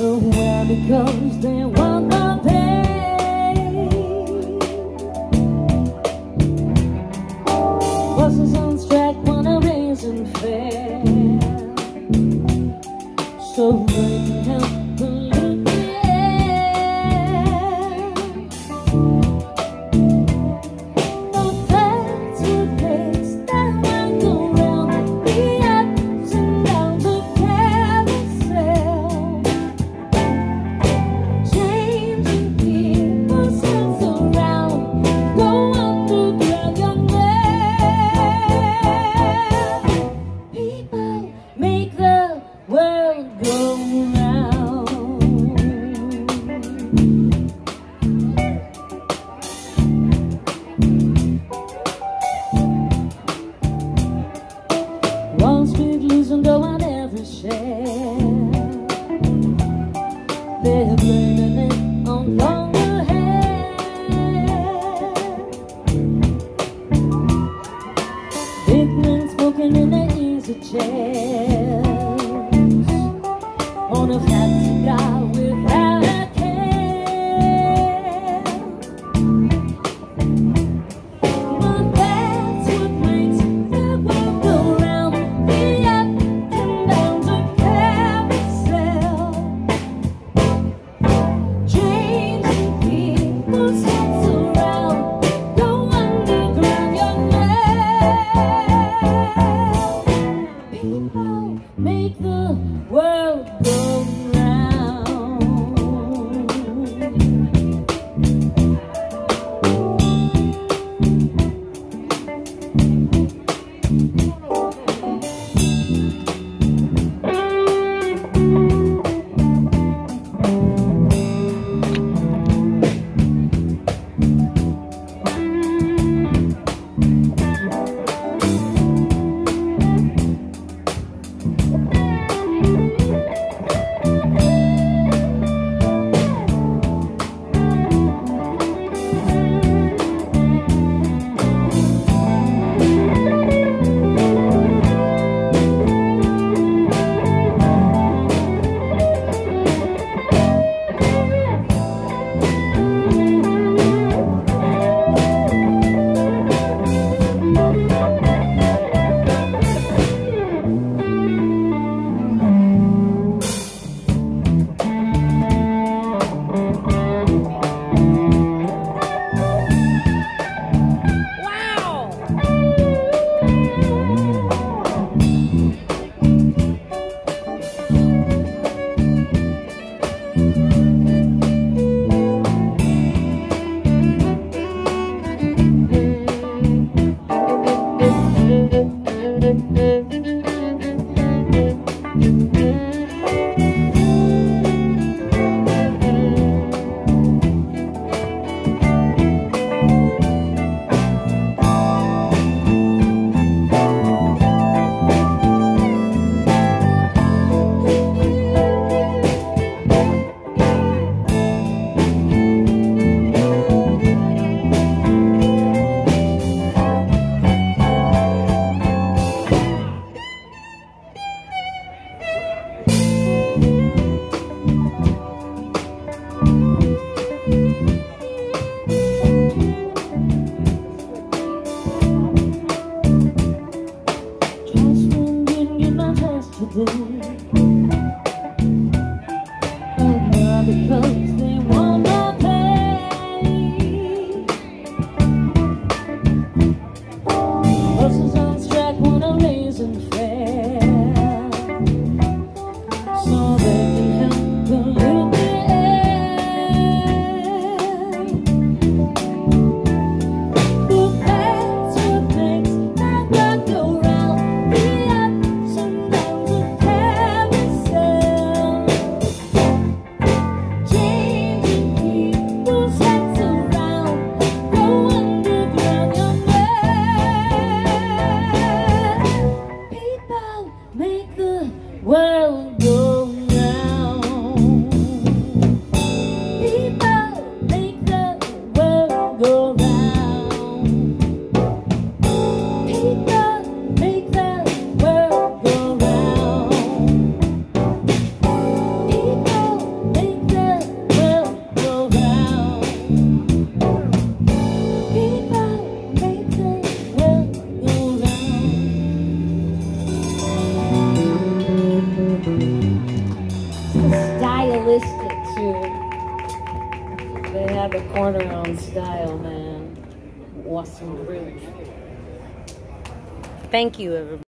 aware because they want the on strike, fair. So. Brave. Whoa. Well, too. They had the corner on style, man. Awesome group. Thank you, everybody.